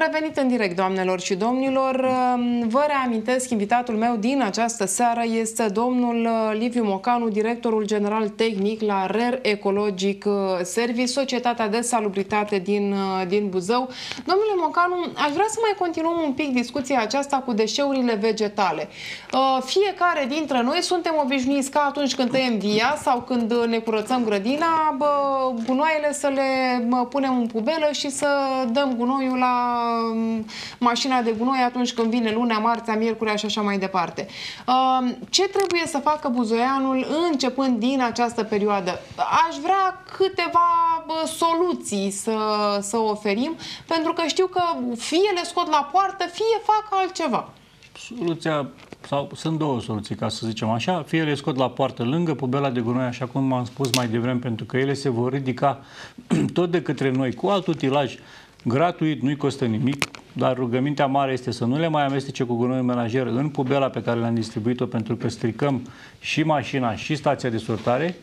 Am revenit în direct, doamnelor și domnilor. Ehm, vă reamintesc, invitatul meu din această seară este domnul uh, Liviu Mocanu, directorul general tehnic la RER Ecologic uh, Service, Societatea de Salubritate din, uh, din Buzău. Domnule Mocanu, aș vrea să mai continuăm un pic discuția aceasta cu deșeurile vegetale. Fiecare dintre noi suntem obișnuiți ca atunci când tăiem via sau când ne curățăm grădina, gunoaiele să le punem în pubelă și să dăm gunoiul la Um, mașina de gunoi atunci când vine lunea, marțea, miercurea și așa mai departe. Um, ce trebuie să facă buzoianul începând din această perioadă? Aș vrea câteva soluții să, să oferim, pentru că știu că fie le scot la poartă, fie fac altceva. Soluția sau sunt două soluții, ca să zicem așa. Fie le scot la poartă lângă pubela de gunoi, așa cum am spus mai devreme, pentru că ele se vor ridica tot de către noi cu alt utilaj gratuit, nu-i costă nimic, dar rugămintea mare este să nu le mai amestece cu gunoi menajer în pubela pe care le-am distribuit-o, pentru că stricăm și mașina și stația de sortare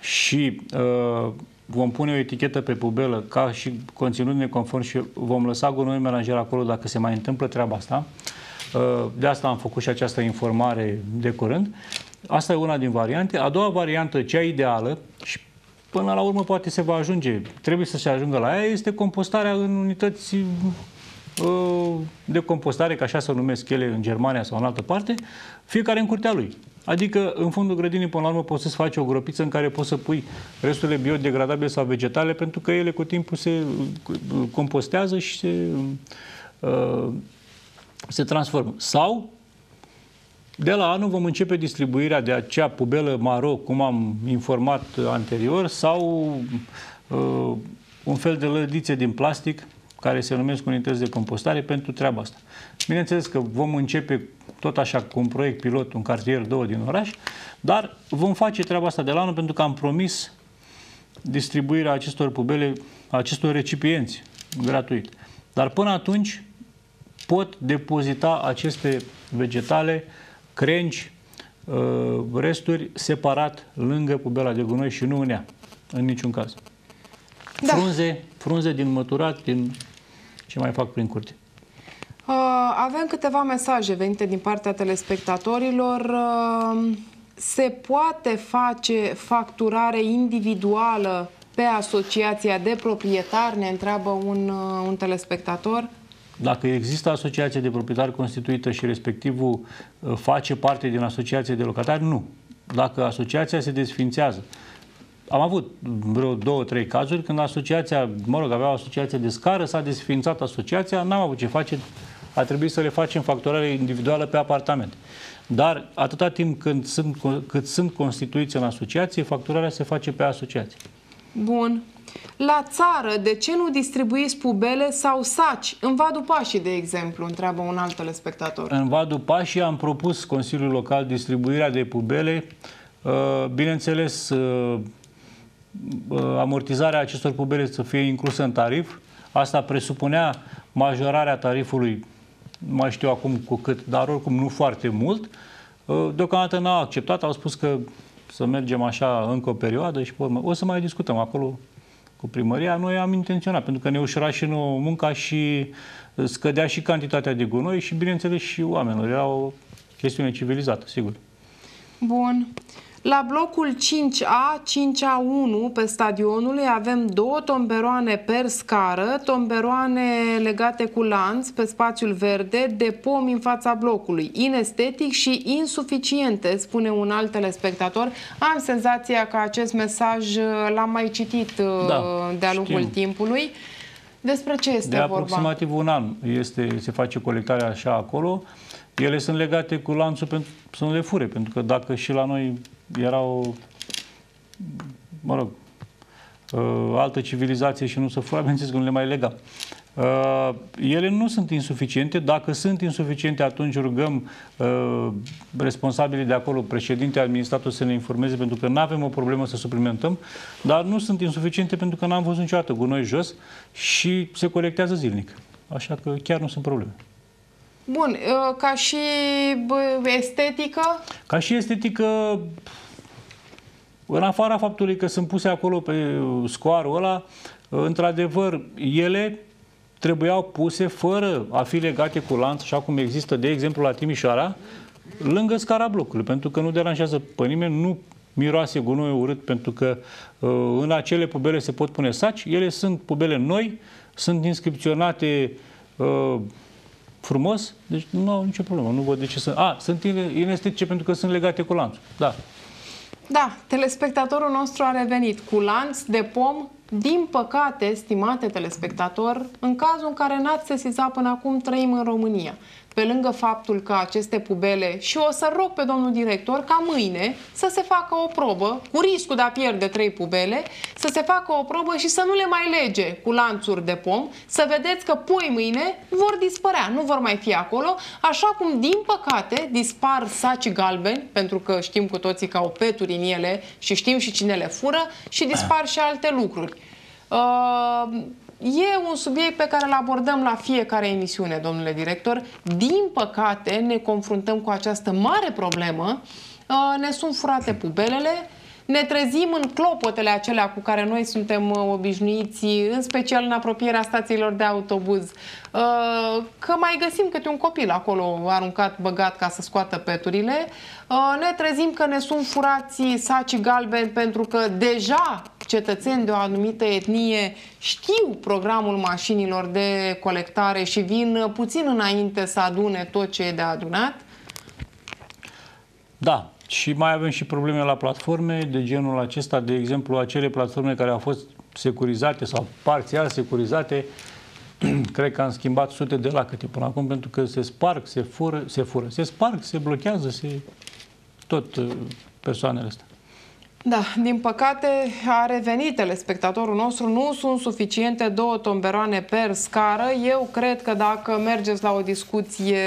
și uh, vom pune o etichetă pe pubelă ca și conținut neconform și vom lăsa gunoi menajer acolo dacă se mai întâmplă treaba asta. Uh, de asta am făcut și această informare de curând. Asta e una din variante. A doua variantă, cea ideală, și până la urmă poate se va ajunge, trebuie să se ajungă la ea, este compostarea în unități uh, de compostare, ca așa să numesc ele în Germania sau în altă parte, fiecare în curtea lui. Adică, în fundul grădinii, până la urmă, poți să-ți faci o gropiță în care poți să pui resturile biodegradabile sau vegetale, pentru că ele cu timpul se uh, compostează și se, uh, se transformă. Sau de la anul vom începe distribuirea de acea pubelă maro, cum am informat anterior, sau uh, un fel de lădițe din plastic, care se numesc unități de compostare, pentru treaba asta. Bineînțeles că vom începe tot așa cu un proiect pilot, un cartier 2 din oraș, dar vom face treaba asta de la anul pentru că am promis distribuirea acestor pubele, acestor recipienți gratuit. Dar până atunci pot depozita aceste vegetale crengi, uh, resturi separat lângă pubela de gunoi și nu în ea, în niciun caz. Da. Frunze, frunze din măturat, din ce mai fac prin curte. Uh, avem câteva mesaje venite din partea telespectatorilor. Uh, se poate face facturare individuală pe asociația de proprietari, ne întreabă un, uh, un telespectator. Dacă există asociație de proprietari constituită și respectivul uh, face parte din asociație de locatari, nu. Dacă asociația se desfințează. Am avut vreo două, trei cazuri când asociația, mă rog, avea o asociație de scară, s-a desfințat asociația, n-am avut ce face, a trebuit să le facem facturare individuală pe apartament. Dar atâta timp când sunt, cât sunt constituiți în asociație, facturarea se face pe asociație. Bun. La țară, de ce nu distribuiți pubele sau saci? În Vadu Pașii, de exemplu, întreabă un alt telespectator. În Vadu Pașii am propus Consiliul Local distribuirea de pubele. Uh, bineînțeles, uh, uh, amortizarea acestor pubele să fie inclusă în tarif. Asta presupunea majorarea tarifului, nu mai știu acum cu cât, dar oricum nu foarte mult. Deocamdată n-au acceptat, au spus că să mergem așa încă o perioadă și pe urmă. O să mai discutăm acolo cu primăria, noi am intenționat, pentru că ne ușura și nouă munca și scădea și cantitatea de gunoi și, bineînțeles, și oamenilor. Era o chestiune civilizată, sigur. Bun. La blocul 5A, 5A1 pe stadionului avem două tomberoane per scară, tomberoane legate cu lanț pe spațiul verde, de pomi în fața blocului, inestetic și insuficiente, spune un alt telespectator. Am senzația că acest mesaj uh, l-am mai citit uh, da, de-a lungul știm. timpului. Despre ce este de vorba? De aproximativ un an este, se face colectarea așa acolo. Ele sunt legate cu lanțul pentru să nu le fure, pentru că dacă și la noi erau, mă rog, uh, altă civilizație și nu să fura, bineînțeles că nu le mai lega. Uh, ele nu sunt insuficiente. Dacă sunt insuficiente, atunci rugăm uh, responsabilii de acolo, președinte, administrator să ne informeze, pentru că nu avem o problemă să suplimentăm, dar nu sunt insuficiente pentru că n-am văzut niciodată gunoi jos și se colectează zilnic. Așa că chiar nu sunt probleme. Bun, uh, ca și estetică? Ca și estetică, în afara faptului că sunt puse acolo pe scoarul ăla, într-adevăr, ele trebuiau puse fără a fi legate cu lanț, așa cum există, de exemplu, la Timișoara, lângă scara blocului, pentru că nu deranjează pe nimeni, nu miroase gunoi urât, pentru că uh, în acele pubele se pot pune saci, ele sunt pubele noi, sunt inscripționate uh, frumos, deci nu au nicio problemă, nu văd de ce să... A, sunt inestetice pentru că sunt legate cu lanțul, da. Da, telespectatorul nostru a revenit cu lanț de pom. Din păcate, stimate telespectator, în cazul în care n-ați sesizat până acum, trăim în România pe lângă faptul că aceste pubele, și o să rog pe domnul director ca mâine să se facă o probă, cu riscul de a pierde trei pubele, să se facă o probă și să nu le mai lege cu lanțuri de pom, să vedeți că pui mâine vor dispărea, nu vor mai fi acolo, așa cum, din păcate, dispar saci galbeni, pentru că știm cu toții că au peturi în ele și știm și cine le fură, și dispar și alte lucruri. Uh, E un subiect pe care îl abordăm la fiecare emisiune, domnule director. Din păcate, ne confruntăm cu această mare problemă. Uh, ne sunt furate pubelele, ne trezim în clopotele acelea cu care noi suntem uh, obișnuiți, în special în apropierea stațiilor de autobuz, uh, că mai găsim câte un copil acolo aruncat, băgat ca să scoată peturile. Uh, ne trezim că ne sunt furați saci galbeni pentru că deja cetățeni de o anumită etnie știu programul mașinilor de colectare și vin puțin înainte să adune tot ce e de adunat. Da, și mai avem și probleme la platforme de genul acesta, de exemplu, acele platforme care au fost securizate sau parțial securizate, cred că am schimbat sute de lacăte până acum pentru că se sparg, se fură, se fură, se sparg, se blochează, se tot uh, persoanele astea. Da, din păcate a revenit telespectatorul nostru, nu sunt suficiente două tomberoane per scară. Eu cred că dacă mergeți la o discuție...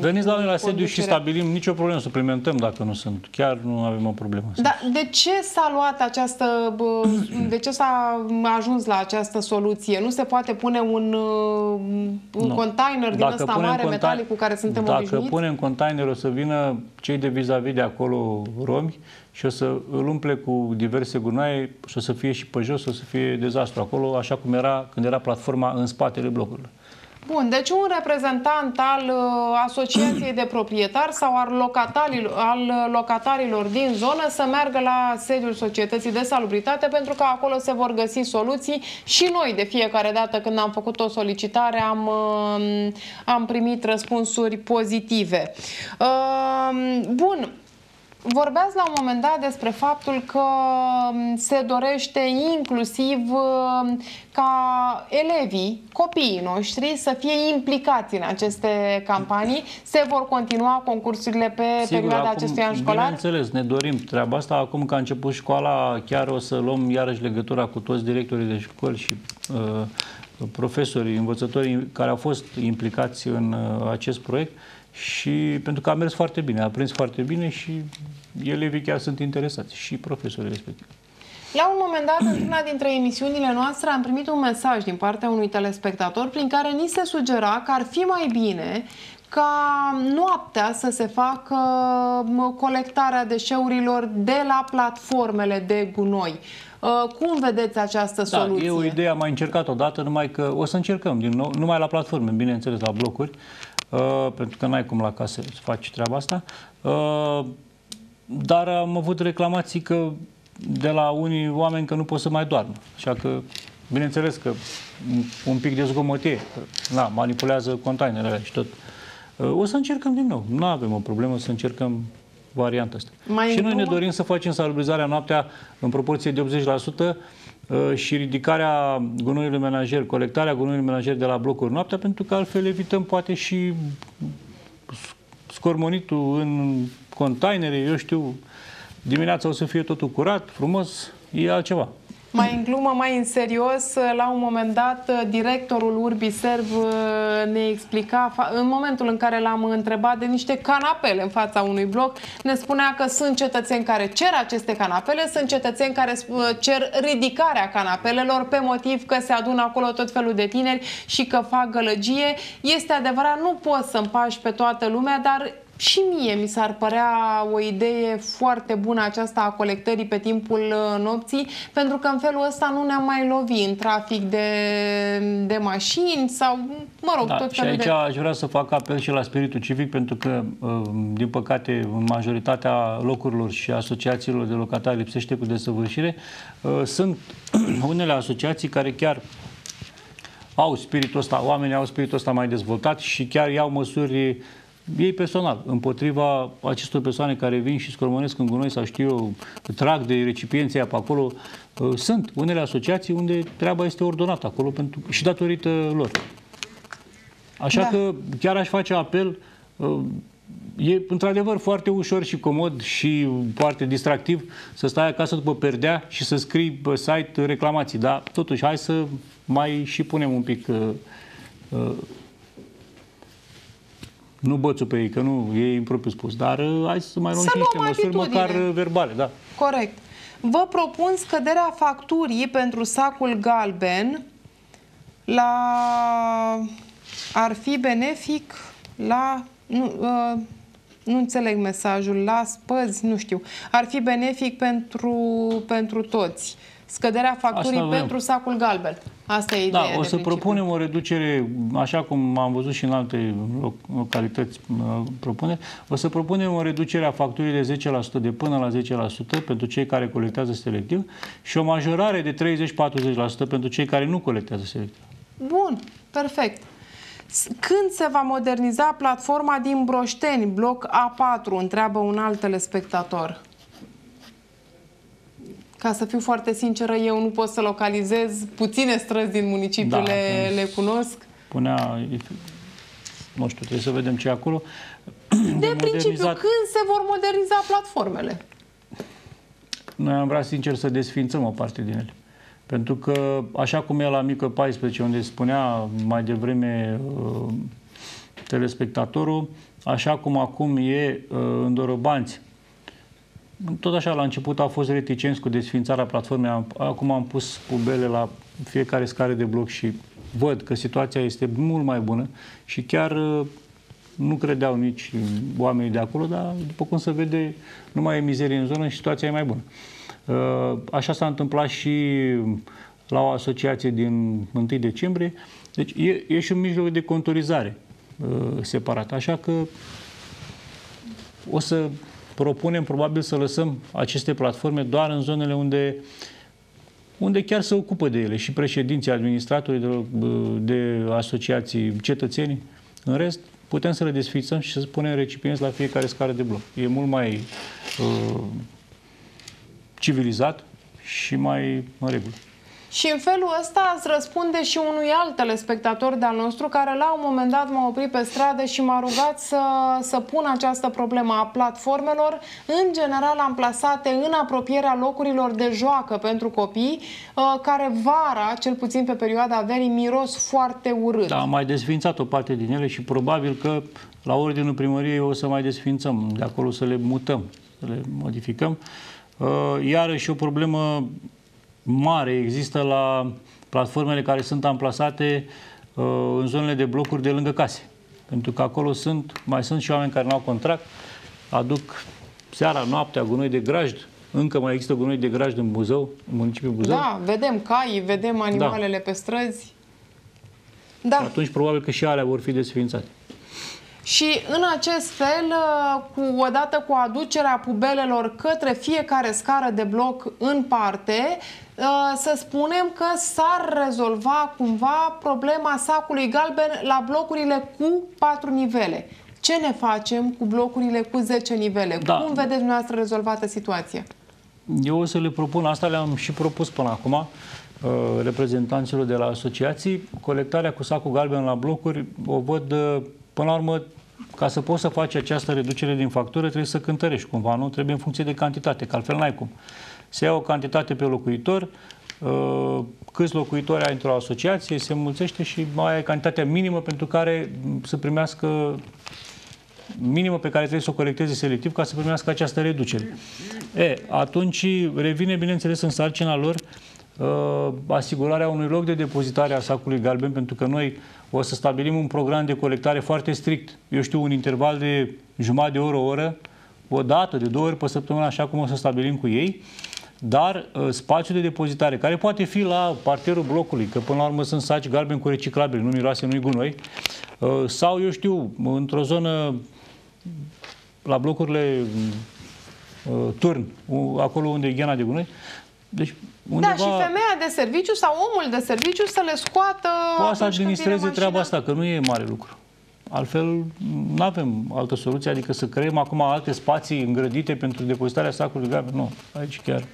Veniți la noi la sediu și stabilim nicio problemă, suplimentăm dacă nu sunt. Chiar nu avem o problemă. Da, de ce s-a luat această... De ce s-a ajuns la această soluție? Nu se poate pune un, un no. container din ăsta mare metalic cu care suntem dacă obișnuiți? Dacă punem container o să vină cei de vis-a-vis -vis de acolo romi și o să îl umple cu diverse gunoaie și o să fie și pe jos, o să fie dezastru acolo, așa cum era când era platforma în spatele blocurilor. Bun, deci un reprezentant al uh, asociației de proprietari sau al locatarilor, al locatarilor din zonă să meargă la sediul societății de salubritate pentru că acolo se vor găsi soluții și noi de fiecare dată când am făcut o solicitare am, uh, am primit răspunsuri pozitive. Uh, bun, Vorbeați la un moment dat despre faptul că mm, se dorește inclusiv mm, ca elevii, copiii noștri să fie implicați în aceste campanii. Se vor continua concursurile pe Sigur, perioada acum, acestui an școlar? Bineînțeles, ne dorim treaba asta. Acum că a început școala, chiar o să luăm iarăși legătura cu toți directorii de școli și uh, profesorii, învățătorii care au fost implicați în uh, acest proiect și pentru că a mers foarte bine, a prins foarte bine și elevii chiar sunt interesați și profesorii respectiv. La un moment dat, într-una dintre emisiunile noastre, am primit un mesaj din partea unui telespectator prin care ni se sugera că ar fi mai bine ca noaptea să se facă colectarea deșeurilor de la platformele de gunoi. Uh, cum vedeți această soluție? Da, e o idee, am mai încercat odată, numai că o să încercăm din nou, numai la platforme, bineînțeles, la blocuri, uh, pentru că n-ai cum la casă să faci treaba asta. Uh, dar am avut reclamații că de la unii oameni că nu pot să mai doarmă. Așa că, bineînțeles că un pic de zgomotie, na, manipulează containerele și tot. O să încercăm din nou. Nu avem o problemă să încercăm varianta asta. Mai și noi ne dorim să facem salubrizarea noaptea în proporție de 80% uh, și ridicarea gunoiului menajer, colectarea gunoiului menajer de la blocuri noaptea, pentru că altfel evităm poate și scormonitul în containere, eu știu, dimineața o să fie totul curat, frumos, e altceva. Mai în glumă, mai în serios, la un moment dat, directorul Urbiserv uh, ne explica, în momentul în care l-am întrebat de niște canapele în fața unui bloc, ne spunea că sunt cetățeni care cer aceste canapele, sunt cetățeni care uh, cer ridicarea canapelelor pe motiv că se adună acolo tot felul de tineri și că fac gălăgie. Este adevărat, nu poți să împași pe toată lumea, dar și mie mi s-ar părea o idee foarte bună aceasta a colectării pe timpul uh, nopții, pentru că în felul ăsta nu ne-am mai lovit în trafic de, de mașini sau, mă rog, da, tot și aici de... aș vrea să fac apel și la spiritul civic, pentru că, uh, din păcate, în majoritatea locurilor și asociațiilor de locatari lipsește cu desăvârșire. Uh, sunt unele asociații care chiar au spiritul ăsta, oamenii au spiritul ăsta mai dezvoltat și chiar iau măsuri ei personal, împotriva acestor persoane care vin și scormonesc în gunoi sau știu eu, trag de recipienții pe acolo, uh, sunt unele asociații unde treaba este ordonată acolo pentru, și datorită lor. Așa da. că chiar aș face apel uh, E într-adevăr foarte ușor și comod și foarte distractiv să stai acasă după perdea și să scrii pe site reclamații, dar totuși hai să mai și punem un pic uh, uh, nu bățul pe ei, că nu e impropriu spus, dar uh, hai să mai luăm să și niște măsuri, atitudine. măcar uh, verbale. Da. Corect. Vă propun scăderea facturii pentru sacul galben la... ar fi benefic la... Nu, uh, nu înțeleg mesajul, la spăzi, nu știu. Ar fi benefic pentru, pentru toți. Scăderea facturii pentru sacul galben. Asta e ideea. Da, o să propunem o reducere, așa cum am văzut și în alte localități propune, o să propunem o reducere a facturii de 10% de până la 10% pentru cei care colectează selectiv și o majorare de 30-40% pentru cei care nu colectează selectiv. Bun, perfect. Când se va moderniza platforma din Broșteni, bloc A4, întreabă un alt telespectator? Ca să fiu foarte sinceră, eu nu pot să localizez puține străzi din municipiu, da, le, le cunosc. Punea, nu știu, trebuie să vedem ce e acolo. De, de principiu, când se vor moderniza platformele? Noi am vrea sincer să desfințăm o parte din ele. Pentru că, așa cum e la Mică 14, unde spunea mai devreme uh, telespectatorul, așa cum acum e uh, în Dorobanți, tot așa, la început au fost reticenți cu desfințarea platformei, acum am pus pubele la fiecare scară de bloc și văd că situația este mult mai bună și chiar uh, nu credeau nici oamenii de acolo, dar după cum se vede, nu mai e mizerie în zonă și situația e mai bună. Uh, așa s-a întâmplat și la o asociație din 1 decembrie. Deci e, e și un mijloc de contorizare uh, separat. Așa că o să propunem probabil să lăsăm aceste platforme doar în zonele unde, unde chiar se ocupă de ele și președinții, administratorii de, de asociații, cetățenii. În rest, putem să le desfițăm și să punem recipienți la fiecare scară de bloc. E mult mai uh, civilizat și mai în regulă. Și în felul ăsta îți răspunde și unui alt telespectator de-al nostru care la un moment dat m-a oprit pe stradă și m-a rugat să, să pun această problemă a platformelor, în general amplasate în apropierea locurilor de joacă pentru copii, uh, care vara, cel puțin pe perioada verii, miros foarte urât. Da, am mai desfințat o parte din ele și probabil că la ordinul primăriei o să mai desfințăm, de acolo să le mutăm, să le modificăm. Uh, iarăși o problemă mare există la platformele care sunt amplasate uh, în zonele de blocuri de lângă case. Pentru că acolo sunt, mai sunt și oameni care nu au contract, aduc seara, noaptea, gunoi de grajd, încă mai există gunoi de grajd în Buzău, în municipiul Buzău. Da, vedem cai, vedem animalele da. pe străzi. Da. Și atunci probabil că și alea vor fi desființate. Și în acest fel, uh, cu, odată cu aducerea pubelelor către fiecare scară de bloc în parte, uh, să spunem că s-ar rezolva cumva problema sacului galben la blocurile cu 4 nivele. Ce ne facem cu blocurile cu 10 nivele? Da. Cum vedeți dumneavoastră rezolvată situația? Eu o să le propun, asta le-am și propus până acum, uh, reprezentanților de la asociații. Colectarea cu sacul galben la blocuri o văd Până la urmă, ca să poți să faci această reducere din factură, trebuie să cântărești cumva, nu? Trebuie în funcție de cantitate, că altfel n-ai cum. Se ia o cantitate pe locuitor, uh, câți locuitori ai într-o asociație, se mulțește și mai ai cantitatea minimă pentru care să primească minimă pe care trebuie să o colecteze selectiv ca să primească această reducere. E, atunci revine, bineînțeles, în sarcina lor uh, asigurarea unui loc de depozitare a sacului galben, pentru că noi o să stabilim un program de colectare foarte strict. Eu știu, un interval de jumătate de oră, o oră, o dată, de două ori pe săptămână, așa cum o să stabilim cu ei, dar uh, spațiul de depozitare, care poate fi la parterul blocului, că până la urmă sunt saci galbeni cu reciclabil, nu miroase, nu-i gunoi, uh, sau, eu știu, într-o zonă la blocurile uh, turn, uh, acolo unde e ghena de gunoi, deci undeva... Da, și femeia de serviciu sau omul de serviciu să le scoată Poate să administreze treaba asta, că nu e mare lucru. Altfel, nu avem altă soluție, adică să creăm acum alte spații îngrădite pentru depozitarea sacului de gabe. Nu, aici chiar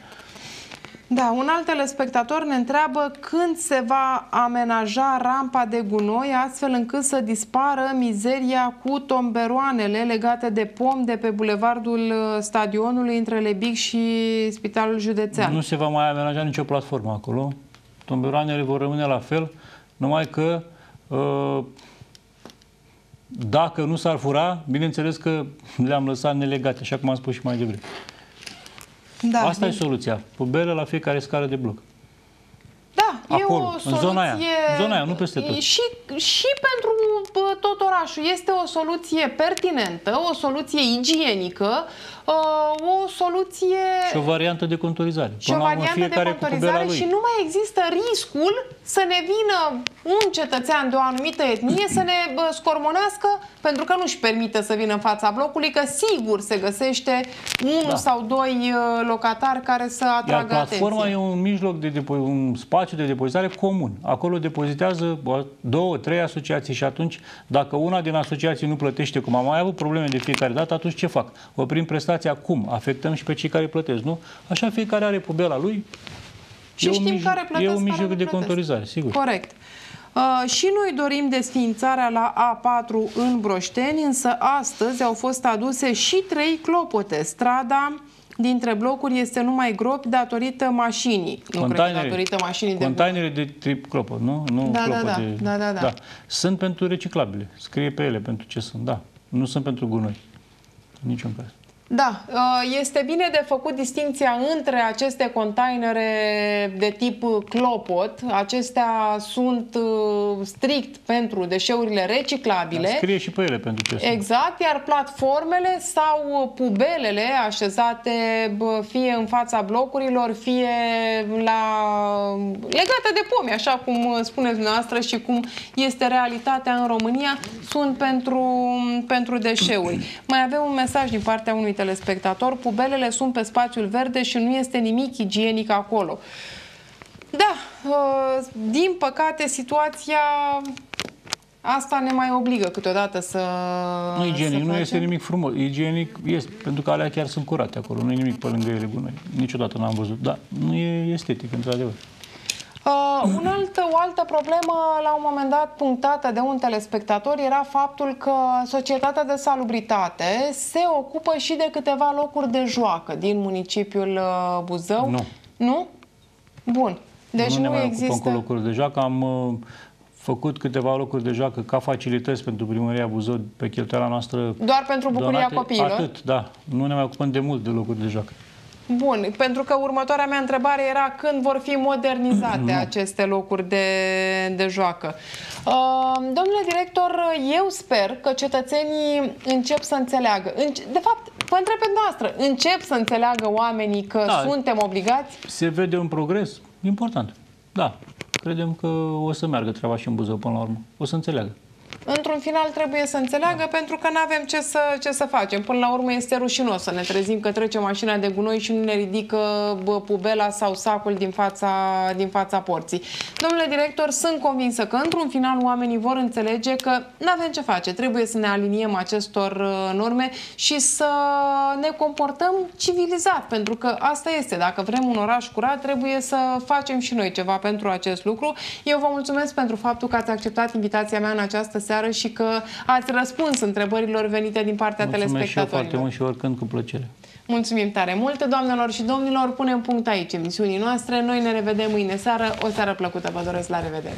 da, un alt telespectator ne întreabă când se va amenaja rampa de gunoi astfel încât să dispară mizeria cu tomberoanele legate de pom de pe bulevardul uh, stadionului între Lebic și Spitalul Județean. Nu se va mai amenaja nicio platformă acolo. Tomberoanele vor rămâne la fel, numai că uh, dacă nu s-ar fura, bineînțeles că le-am lăsat nelegate, așa cum am spus și mai devreme. Da, Asta e soluția. Pubele la fiecare scară de bloc. Da, Acolo, e o soluție... în zona aia. În zona aia, nu peste tot. Și, și pentru tot orașul. Este o soluție pertinentă, o soluție igienică, uh, o soluție... Și o variantă de contorizare. Și o variantă de contorizare și nu mai există riscul să ne vină un cetățean de o anumită etnie să ne scormonească pentru că nu-și permite să vină în fața blocului, că sigur se găsește unul da. sau doi uh, locatari care să atragă Iar platforma atenție. e un mijloc de depo- un spațiu de depozitare comun. Acolo depozitează două, trei asociații și atunci, dacă una din asociații nu plătește, cum am mai avut probleme de fiecare dată, atunci ce fac? Oprim prestația cum? Afectăm și pe cei care plătesc, nu? Așa fiecare are pubela lui. Și e știm un care plătesc, E un mijloc de plătesc. contorizare, sigur. Corect. Uh, și noi dorim desființarea la A4 în Broșteni, însă astăzi au fost aduse și trei clopote. Strada dintre blocuri este numai gropi datorită mașinii. Nu cred că datorită mașinii de Containere de trip clopot, nu? nu da, da, da, de... da, da, da. da. Sunt pentru reciclabile. Scrie pe ele pentru ce sunt, da. Nu sunt pentru gunoi. Niciun caz. Da, uh, este bine de făcut distinția între aceste containere de tip clopot. Acestea sunt uh, strict pentru deșeurile reciclabile. Da, scrie și pe ele pentru ce Exact, iar platformele sau pubelele așezate fie în fața blocurilor, fie la legate de pomi, așa cum spuneți dumneavoastră și cum este realitatea în România, sunt pentru, pentru deșeuri. Mai avem un mesaj din partea unui telespectator, pubelele sunt pe spațiul verde și nu este nimic igienic acolo. Da, uh, din păcate situația asta ne mai obligă câteodată să Nu igienic, să nu este nimic frumos. Igienic este, pentru că alea chiar sunt curate acolo, nu e nimic pe lângă ele gunoi. Niciodată n-am văzut, dar nu e estetic, într-adevăr. Uh, un alt, o altă problemă, la un moment dat punctată de un telespectator, era faptul că Societatea de Salubritate se ocupă și de câteva locuri de joacă din municipiul uh, Buzău. Nu. Nu? Bun. Deci nu, nu ne mai există... cu locuri de joacă. Am uh, făcut câteva locuri de joacă ca facilități pentru primăria Buzău pe cheltuiala noastră. Doar pentru bucuria donate. copiilor? Atât, da. Nu ne mai ocupăm de mult de locuri de joacă. Bun, pentru că următoarea mea întrebare era când vor fi modernizate aceste locuri de, de joacă. Uh, domnule director, eu sper că cetățenii încep să înțeleagă. De fapt, vă întreb pe noastră, încep să înțeleagă oamenii că da, suntem obligați? Se vede un progres important. Da, credem că o să meargă treaba și în Buzău până la urmă. O să înțeleagă într-un final trebuie să înțeleagă da. pentru că nu avem ce să, ce să facem. Până la urmă este rușinos să ne trezim că trece mașina de gunoi și nu ne ridică bă, pubela sau sacul din fața, din fața porții. Domnule director, sunt convinsă că într-un final oamenii vor înțelege că nu avem ce face. Trebuie să ne aliniem acestor uh, norme și să ne comportăm civilizat, pentru că asta este. Dacă vrem un oraș curat, trebuie să facem și noi ceva pentru acest lucru. Eu vă mulțumesc pentru faptul că ați acceptat invitația mea în această seară și că ați răspuns întrebărilor venite din partea Mulțumesc telespectatorilor. Mulțumesc foarte mult și oricând cu plăcere. Mulțumim tare mult, doamnelor și domnilor. Punem punct aici emisiunii noastre. Noi ne revedem mâine seară. O seară plăcută. Vă doresc la revedere.